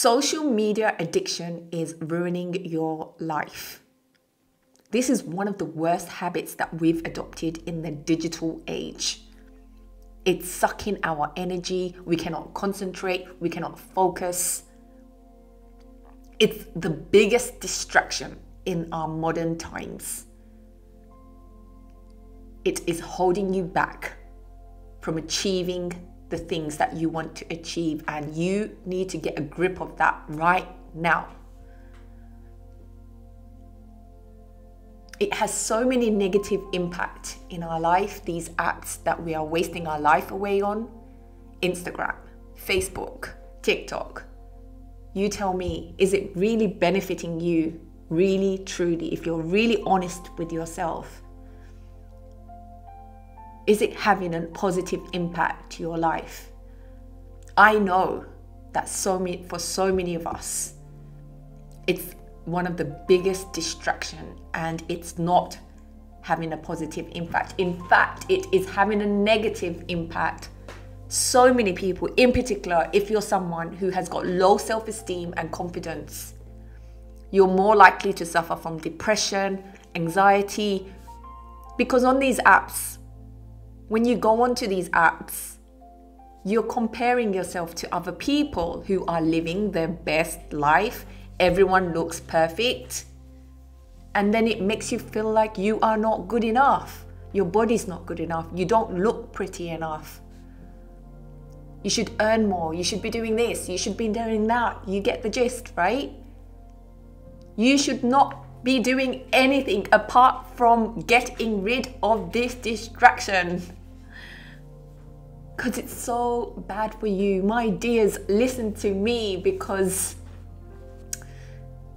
Social media addiction is ruining your life. This is one of the worst habits that we've adopted in the digital age. It's sucking our energy, we cannot concentrate, we cannot focus. It's the biggest distraction in our modern times. It is holding you back from achieving the things that you want to achieve, and you need to get a grip of that right now. it has so many negative impact in our life these apps that we are wasting our life away on. Instagram facebook tiktok. You tell me is it really benefiting you really truly if you're really honest with yourself is it having a positive impact to your life i know that so many for so many of us it's one of the biggest distraction and it's not having a positive impact. In fact, it is having a negative impact. So many people, in particular, if you're someone who has got low self esteem and confidence, you're more likely to suffer from depression, anxiety, because on these apps, when you go onto these apps, you're comparing yourself to other people who are living their best life everyone looks perfect. And then it makes you feel like you are not good enough. Your body's not good enough. You don't look pretty enough. You should earn more. You should be doing this. You should be doing that. You get the gist, right? You should not be doing anything apart from getting rid of this distraction. Because it's so bad for you. My dears, listen to me because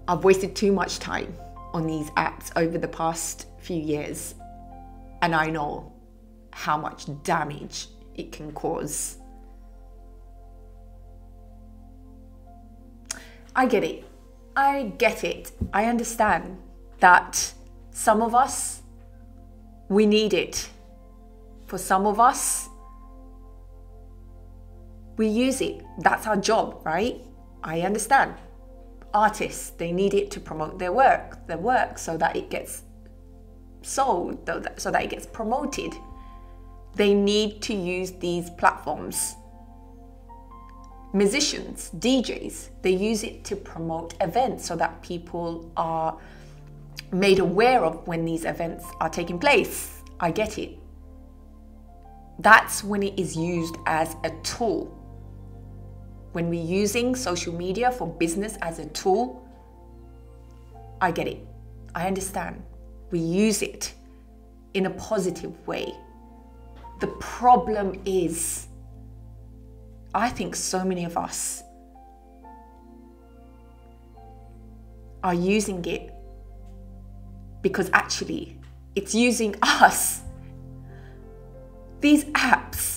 I've wasted too much time on these apps over the past few years, and I know how much damage it can cause. I get it. I get it. I understand that some of us, we need it. For some of us, we use it. That's our job, right? I understand. Artists they need it to promote their work their work so that it gets sold so that it gets promoted. They need to use these platforms. Musicians djs they use it to promote events so that people are made aware of when these events are taking place. I get it. That's when it is used as a tool when we're using social media for business as a tool, I get it. I understand. We use it in a positive way. The problem is, I think so many of us are using it because actually it's using us. These apps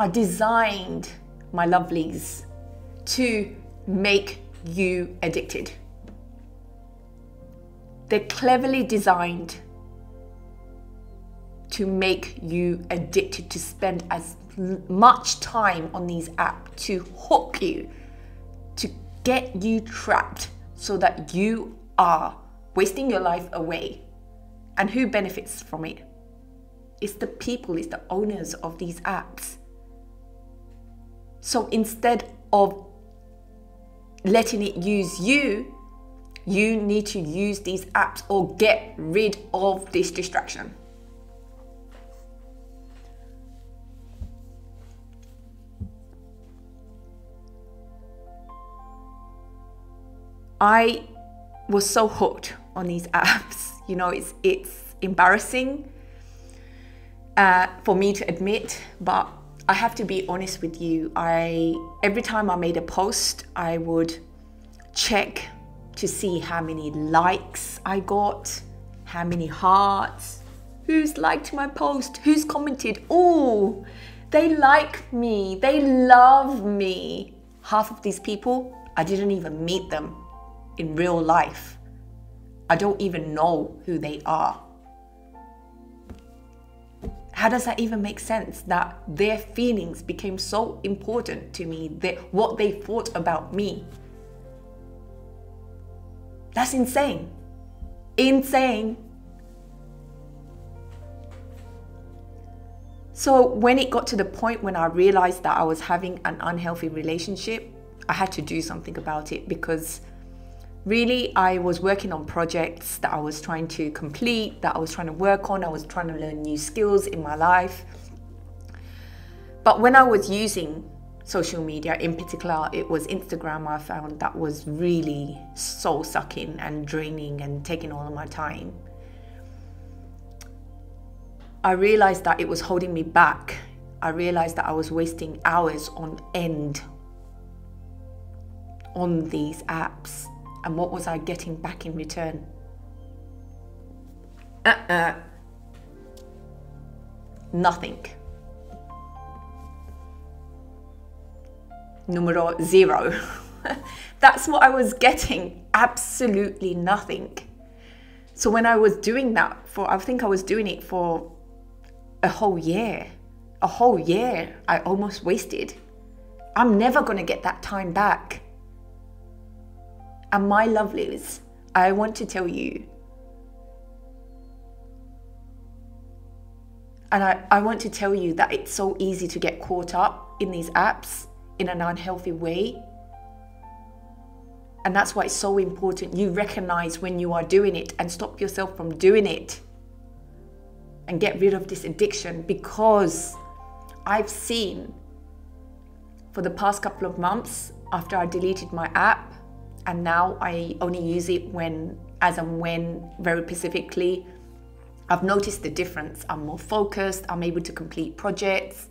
are designed, my lovelies, to make you addicted. They're cleverly designed to make you addicted to spend as much time on these apps to hook you, to get you trapped so that you are wasting your life away. And who benefits from it? It's the people, it's the owners of these apps. So instead of letting it use you, you need to use these apps or get rid of this distraction. I was so hooked on these apps. You know, it's it's embarrassing uh, for me to admit, but I have to be honest with you. I every time I made a post, I would check to see how many likes I got, how many hearts, who's liked my post, who's commented. Oh, they like me, they love me. Half of these people, I didn't even meet them in real life. I don't even know who they are. How does that even make sense that their feelings became so important to me, that what they thought about me? That's insane. Insane. So, when it got to the point when I realized that I was having an unhealthy relationship, I had to do something about it because really I was working on projects that I was trying to complete, that I was trying to work on, I was trying to learn new skills in my life. But when I was using social media, in particular, it was Instagram, I found that was really soul sucking and draining and taking all of my time. I realized that it was holding me back. I realized that I was wasting hours on end on these apps and what was I getting back in return? Uh uh. Nothing. Numero zero. That's what I was getting. Absolutely nothing. So when I was doing that for, I think I was doing it for a whole year. A whole year I almost wasted. I'm never going to get that time back. And my lovelies, I want to tell you, and I, I want to tell you that it's so easy to get caught up in these apps in an unhealthy way. And that's why it's so important you recognize when you are doing it and stop yourself from doing it and get rid of this addiction because I've seen for the past couple of months after I deleted my app and now I only use it when, as and when, very specifically. I've noticed the difference. I'm more focused, I'm able to complete projects,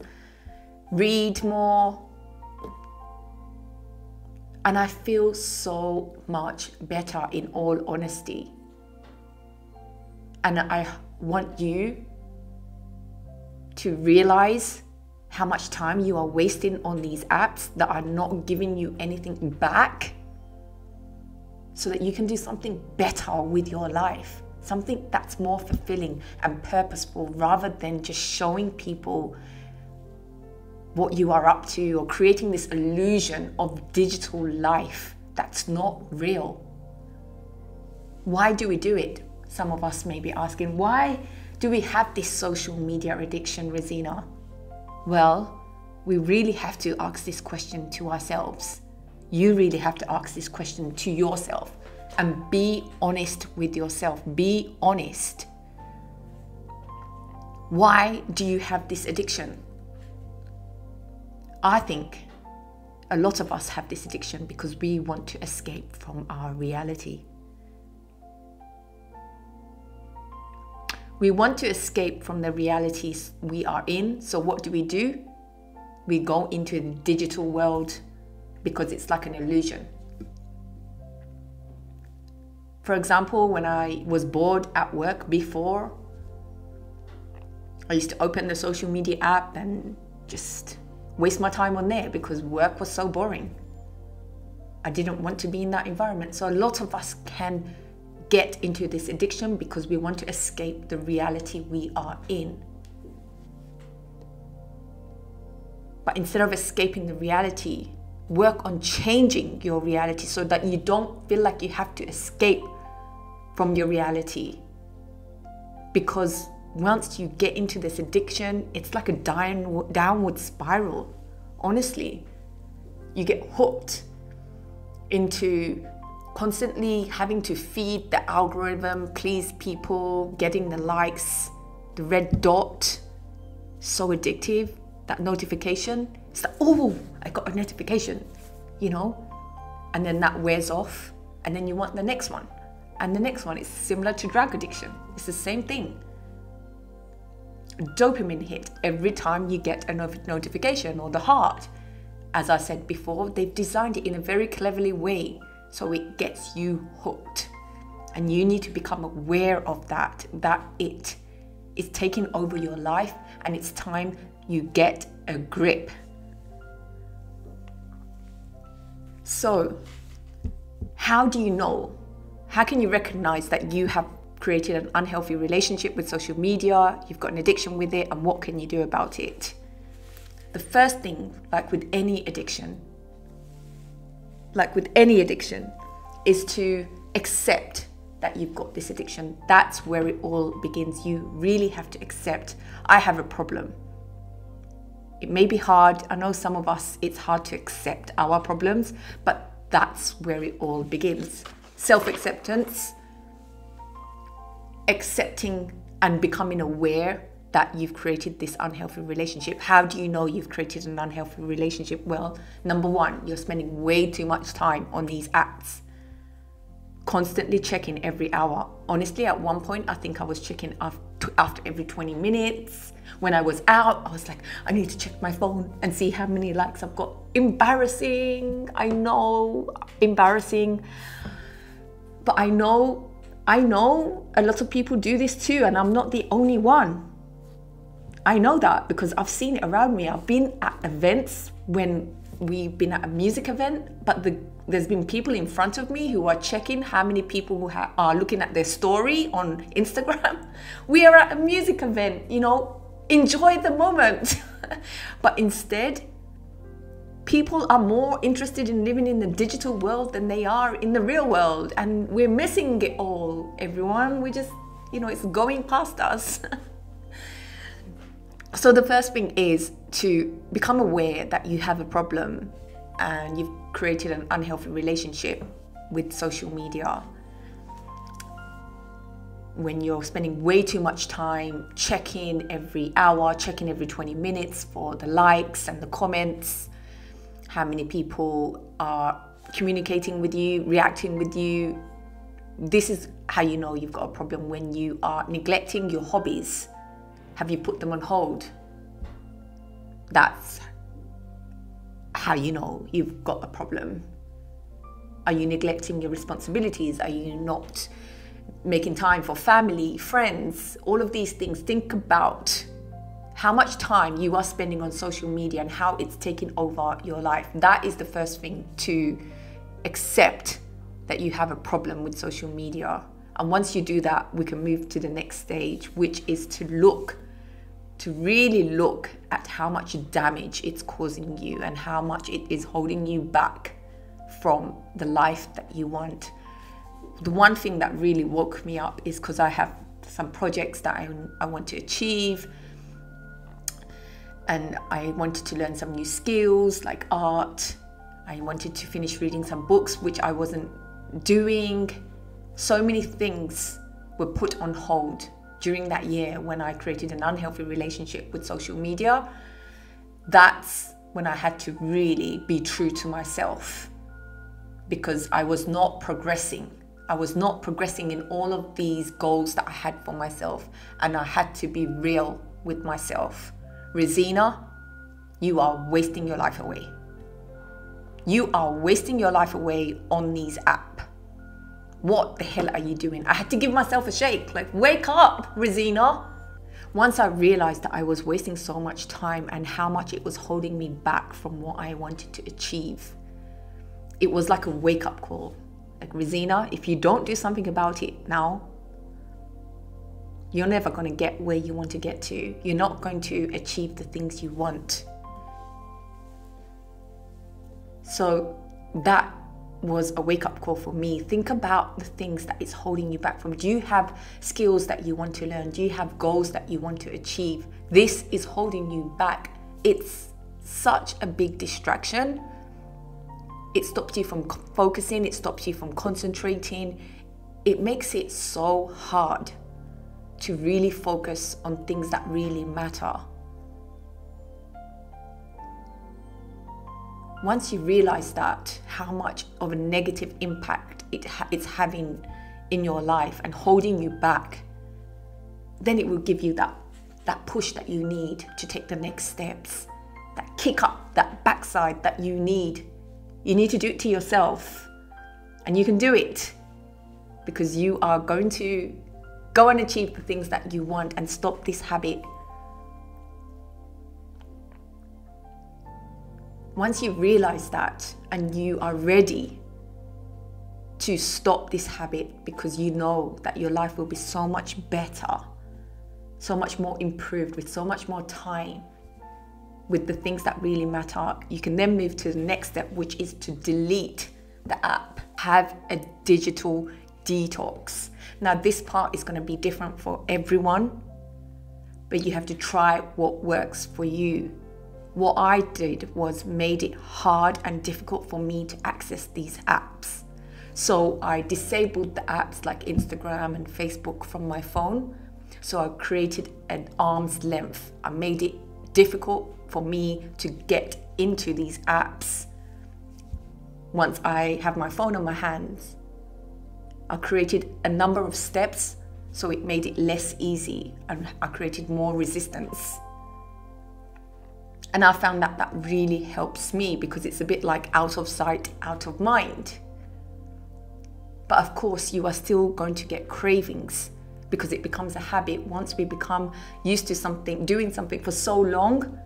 read more, and I feel so much better in all honesty. And I want you to realize how much time you are wasting on these apps that are not giving you anything back so that you can do something better with your life, something that's more fulfilling and purposeful rather than just showing people what you are up to or creating this illusion of digital life that's not real. Why do we do it? Some of us may be asking, why do we have this social media addiction, Ruzina? Well, we really have to ask this question to ourselves you really have to ask this question to yourself and be honest with yourself. Be honest. Why do you have this addiction? I think a lot of us have this addiction because we want to escape from our reality. We want to escape from the realities we are in. So, what do we do? We go into the digital world because it's like an illusion. For example, when I was bored at work before, I used to open the social media app and just waste my time on there because work was so boring. I didn't want to be in that environment. So a lot of us can get into this addiction because we want to escape the reality we are in. But instead of escaping the reality, work on changing your reality so that you don't feel like you have to escape from your reality. Because once you get into this addiction, it's like a downward spiral. Honestly, you get hooked into constantly having to feed the algorithm, please people, getting the likes, the red dot. So addictive, that notification. It's like, oh, I got a notification, you know? And then that wears off, and then you want the next one. And the next one is similar to drug addiction. It's the same thing. A dopamine hit every time you get a notification or the heart. As I said before, they've designed it in a very cleverly way so it gets you hooked. And you need to become aware of that, that it is taking over your life and it's time you get a grip. So, how do you know? How can you recognize that you have created an unhealthy relationship with social media, you've got an addiction with it, and what can you do about it? The first thing, like with any addiction, like with any addiction, is to accept that you've got this addiction. That's where it all begins. You really have to accept, I have a problem. It may be hard. I know some of us, it's hard to accept our problems, but that's where it all begins. Self acceptance, accepting and becoming aware that you've created this unhealthy relationship. How do you know you've created an unhealthy relationship? Well, number one, you're spending way too much time on these apps constantly checking every hour. Honestly, at one point, I think I was checking after every 20 minutes. When I was out, I was like, I need to check my phone and see how many likes I've got. Embarrassing, I know, embarrassing. But I know, I know a lot of people do this too, and I'm not the only one. I know that because I've seen it around me. I've been at events when we've been at a music event, but the, there's been people in front of me who are checking how many people who ha- are looking at their story on Instagram. We are at a music event, you know, enjoy the moment. but instead, people are more interested in living in the digital world than they are in the real world. And we're missing it all, everyone. We just, you know, it's going past us. so the first thing is to become aware that you have a problem and you've created an unhealthy relationship with social media when you're spending way too much time checking every hour, checking every 20 minutes for the likes and the comments, how many people are communicating with you, reacting with you. This is how you know you've got a problem when you are neglecting your hobbies. Have you put them on hold? That's how you know you've got a problem. Are you neglecting your responsibilities? Are you not making time for family, friends, all of these things? Think about how much time you are spending on social media and how it's taking over your life. That is the first thing to accept that you have a problem with social media. And once you do that, we can move to the next stage, which is to look to really look at how much damage it's causing you and how much it is holding you back from the life that you want. The one thing that really woke me up is because I have some projects that I, I want to achieve and I wanted to learn some new skills like art. I wanted to finish reading some books, which I wasn't doing. So many things were put on hold during that year when I created an unhealthy relationship with social media, that's when I had to really be true to myself because I was not progressing. I was not progressing in all of these goals that I had for myself, and I had to be real with myself. Ruzina, you are wasting your life away. You are wasting your life away on these apps what the hell are you doing? I had to give myself a shake, like, wake up, Ruzina. Once I realized that I was wasting so much time and how much it was holding me back from what I wanted to achieve, it was like a wake up call. Like, Ruzina, if you don't do something about it now, you're never going to get where you want to get to. You're not going to achieve the things you want. So, that was a wake up call for me. Think about the things that is holding you back from. Do you have skills that you want to learn? Do you have goals that you want to achieve? This is holding you back. It's such a big distraction. It stops you from focusing, it stops you from concentrating. It makes it so hard to really focus on things that really matter. Once you realize that, how much of a negative impact it ha- it's having in your life and holding you back, then it will give you that, that push that you need to take the next steps, that kick up, that backside that you need. You need to do it to yourself. And you can do it because you are going to go and achieve the things that you want and stop this habit once you realize that and you are ready to stop this habit because you know that your life will be so much better, so much more improved with so much more time with the things that really matter. You can then move to the next step, which is to delete the app. Have a digital detox. Now, this part is going to be different for everyone, but you have to try what works for you. What I did was made it hard and difficult for me to access these apps. So I disabled the apps like Instagram and Facebook from my phone. So I created an arm's length. I made it difficult for me to get into these apps once I have my phone on my hands. I created a number of steps so it made it less easy and I created more resistance. And I found that that really helps me because it's a bit like out of sight, out of mind. But of course, you are still going to get cravings because it becomes a habit. Once we become used to something, doing something for so long,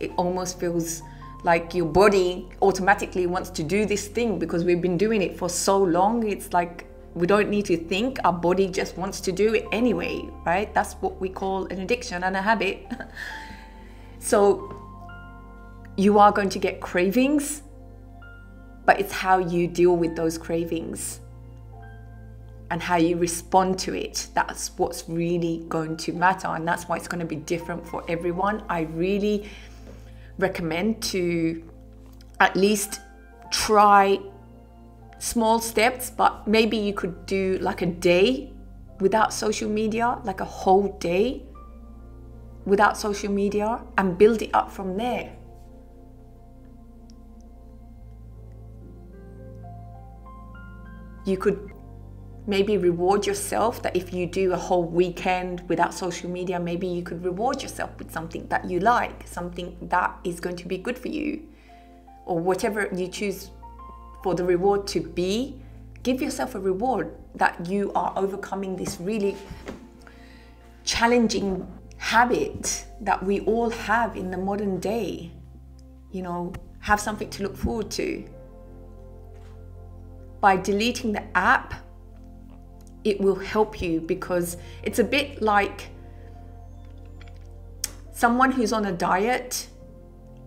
it almost feels like your body automatically wants to do this thing because we've been doing it for so long. It's like we don't need to think, our body just wants to do it anyway, right? That's what we call an addiction and a habit. so you are going to get cravings, but it's how you deal with those cravings and how you respond to it. That's what's really going to matter. And that's why it's going to be different for everyone. I really recommend to at least try small steps, but maybe you could do like a day without social media, like a whole day without social media, and build it up from there. You could maybe reward yourself that if you do a whole weekend without social media, maybe you could reward yourself with something that you like, something that is going to be good for you, or whatever you choose for the reward to be. Give yourself a reward that you are overcoming this really challenging habit that we all have in the modern day. You know, have something to look forward to. By deleting the app, it will help you because it's a bit like someone who's on a diet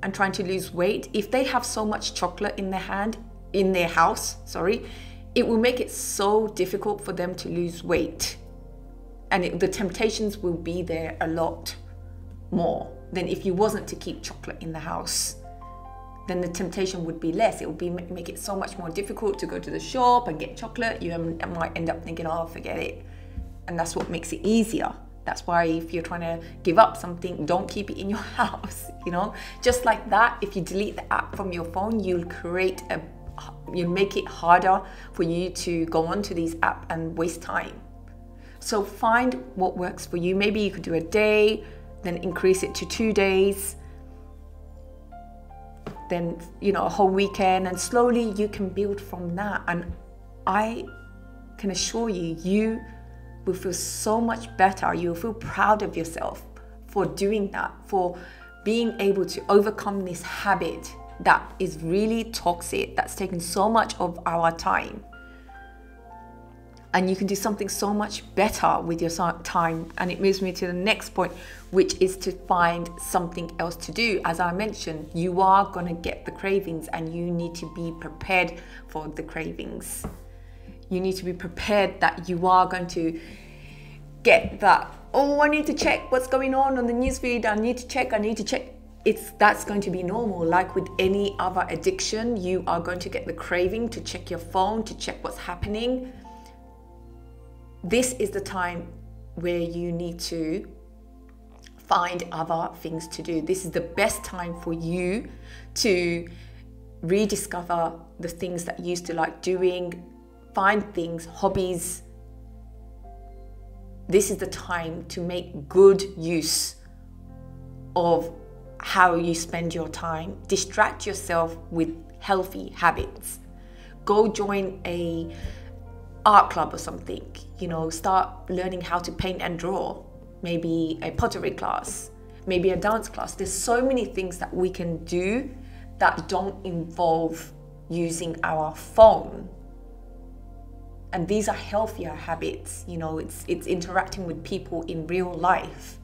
and trying to lose weight. If they have so much chocolate in their hand, in their house, sorry, it will make it so difficult for them to lose weight. And it, the temptations will be there a lot more than if you wasn't to keep chocolate in the house then the temptation would be less. It would be make it so much more difficult to go to the shop and get chocolate. You might end up thinking, "Oh, forget it," and that's what makes it easier. That's why if you're trying to give up something, don't keep it in your house. You know, just like that. If you delete the app from your phone, you'll create a you make it harder for you to go onto these app and waste time. So find what works for you. Maybe you could do a day, then increase it to two days then you know a whole weekend. And slowly you can build from that. And i can assure you you will feel so much better. You'll feel proud of yourself for doing that for being able to overcome this habit that is really toxic that's taken so much of our time and you can do something so much better with your time. And it moves me to the next point, which is to find something else to do. As I mentioned, you are going to get the cravings and you need to be prepared for the cravings. You need to be prepared that you are going to get that. Oh, I need to check what's going on on the newsfeed. I need to check. I need to check. It's that's going to be normal. Like with any other addiction, you are going to get the craving to check your phone, to check what's happening this is the time where you need to find other things to do. This is the best time for you to rediscover the things that you used to like doing, find things, hobbies. This is the time to make good use of how you spend your time. Distract yourself with healthy habits. Go join a art club or something, you know, start learning how to paint and draw, maybe a pottery class, maybe a dance class. There's so many things that we can do that don't involve using our phone. and these are healthier habits you know it's it's interacting with people in real life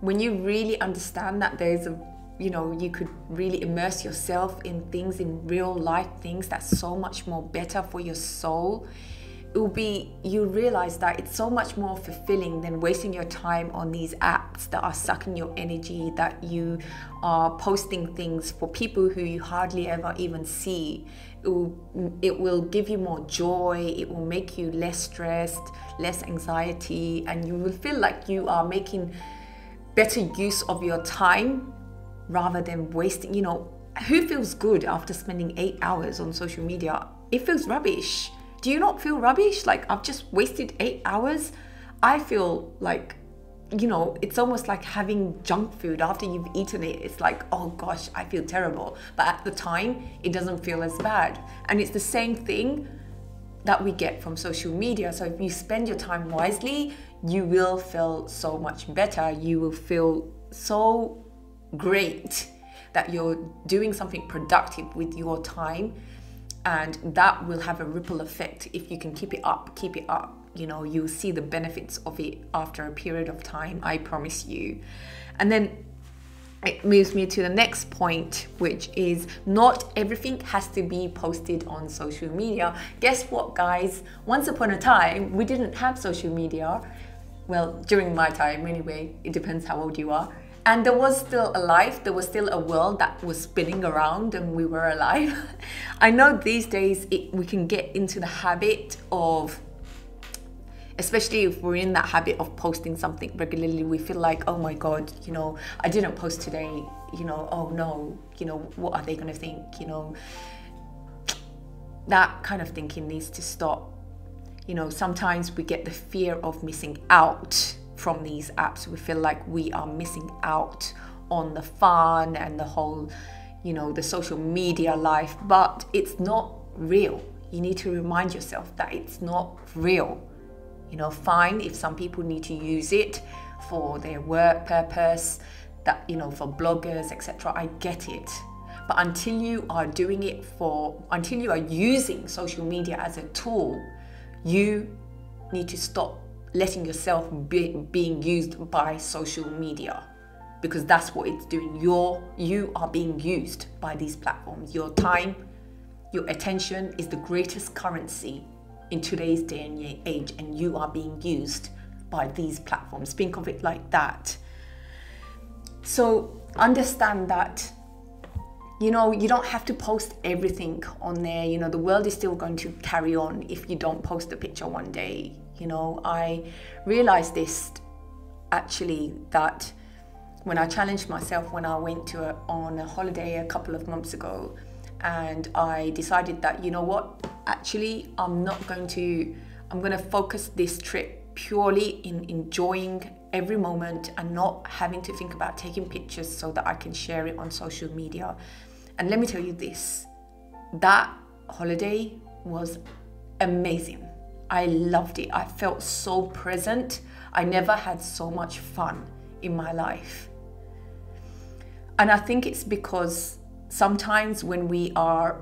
when you really understand that there's a you know you could really immerse yourself in things in real life things that's so much more better for your soul. It will be you realize that it's so much more fulfilling than wasting your time on these apps that are sucking your energy that you are posting things for people who you hardly ever even see. It will, it will give you more joy it will make you less stressed less anxiety and you will feel like you are making better use of your time rather than wasting you know who feels good after spending eight hours on social media it feels rubbish do you not feel rubbish? Like I've just wasted eight hours? I feel like, you know, it's almost like having junk food after you've eaten it. It's like, oh gosh, I feel terrible. But at the time, it doesn't feel as bad. And it's the same thing that we get from social media. So if you spend your time wisely, you will feel so much better. You will feel so great that you're doing something productive with your time and that will have a ripple effect if you can keep it up keep it up you know you'll see the benefits of it after a period of time i promise you and then it moves me to the next point, which is not everything has to be posted on social media. Guess what, guys? Once upon a time, we didn't have social media. Well, during my time, anyway, it depends how old you are and there was still a life there was still a world that was spinning around and we were alive. I know these days it, we can get into the habit of especially if we're in that habit of posting something regularly we feel like oh my god you know i didn't post today you know oh no you know what are they going to think you know? That kind of thinking needs to stop. You know sometimes we get the fear of missing out from these apps. We feel like we are missing out on the fun and the whole, you know, the social media life, but it's not real. You need to remind yourself that it's not real. You know, fine if some people need to use it for their work purpose, that, you know, for bloggers, etc. I get it. But until you are doing it for, until you are using social media as a tool, you need to stop letting yourself be being used by social media. Because that's what it's doing. You're you are being used by these platforms. Your time your attention is the greatest currency in today's day and age and you are being used by these platforms. Think of it like that. So understand that you know you don't have to post everything on there you know the world is still going to carry on if you don't post a picture one day you know, I realized this actually that when I challenged myself when I went to a, on a holiday a couple of months ago, and I decided that you know what, actually, I'm not going to. I'm going to focus this trip purely in enjoying every moment and not having to think about taking pictures so that I can share it on social media. And let me tell you this that holiday was amazing. I loved it. I felt so present. I never had so much fun in my life. And I think it's because sometimes when we are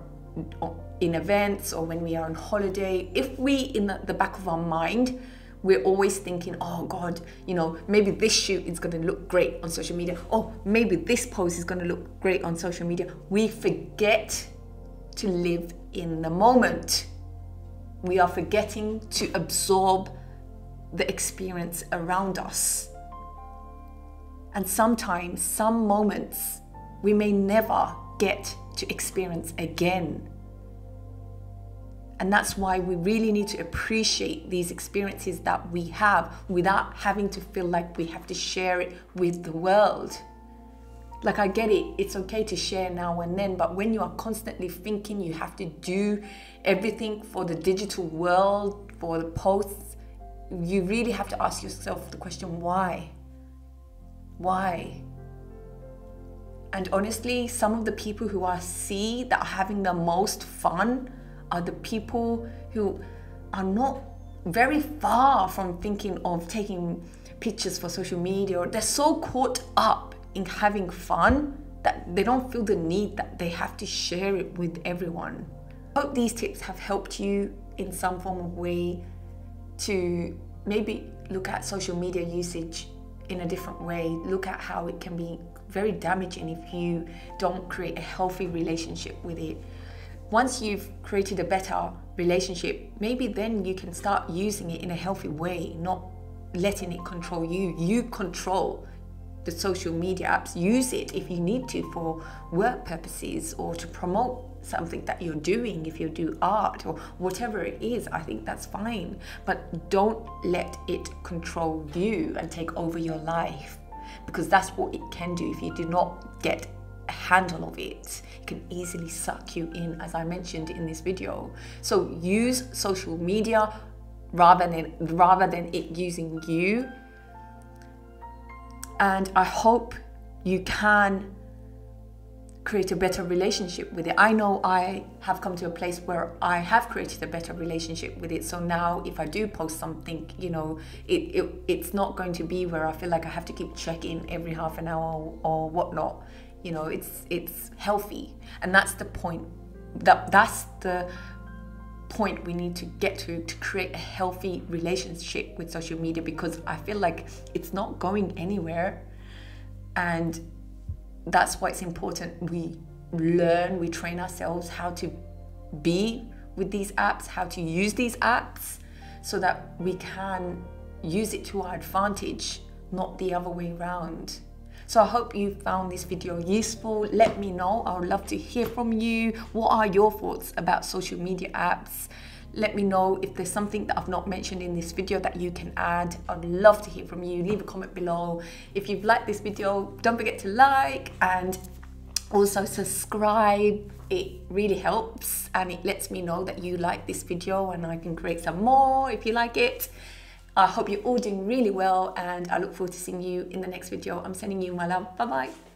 in events or when we are on holiday, if we, in the back of our mind, we're always thinking, oh God, you know, maybe this shoot is going to look great on social media. Oh, maybe this post is going to look great on social media. We forget to live in the moment we are forgetting to absorb the experience around us. And sometimes, some moments we may never get to experience again. And that's why we really need to appreciate these experiences that we have without having to feel like we have to share it with the world. Like, I get it, it's okay to share now and then, but when you are constantly thinking you have to do everything for the digital world, for the posts, you really have to ask yourself the question why? Why? And honestly, some of the people who I see that are having the most fun are the people who are not very far from thinking of taking pictures for social media or they're so caught up in having fun that they don't feel the need that they have to share it with everyone. Hope these tips have helped you in some form of way to maybe look at social media usage in a different way. Look at how it can be very damaging if you don't create a healthy relationship with it. Once you've created a better relationship, maybe then you can start using it in a healthy way, not letting it control you. You control the social media apps. Use it if you need to for work purposes or to promote something that you're doing, if you do art or whatever it is, I think that's fine. But don't let it control you and take over your life because that's what it can do if you do not get handle of it. It can easily suck you in, as I mentioned in this video. So use social media rather than rather than it using you. And I hope you can create a better relationship with it. I know I have come to a place where I have created a better relationship with it. So now if I do post something, you know, it, it it's not going to be where I feel like I have to keep checking every half an hour or whatnot. You know, it's it's healthy. And that's the point. That that's the point we need to get to to create a healthy relationship with social media because I feel like it's not going anywhere. And that's why it's important we learn, we train ourselves how to be with these apps, how to use these apps so that we can use it to our advantage, not the other way around. So I hope you found this video useful. Let me know. I would love to hear from you. What are your thoughts about social media apps? Let me know if there's something that I've not mentioned in this video that you can add. I'd love to hear from you. Leave a comment below. If you've liked this video, don't forget to like and also subscribe. It really helps and it lets me know that you like this video and I can create some more if you like it. I hope you're all doing really well and I look forward to seeing you in the next video. I'm sending you my love. Bye bye.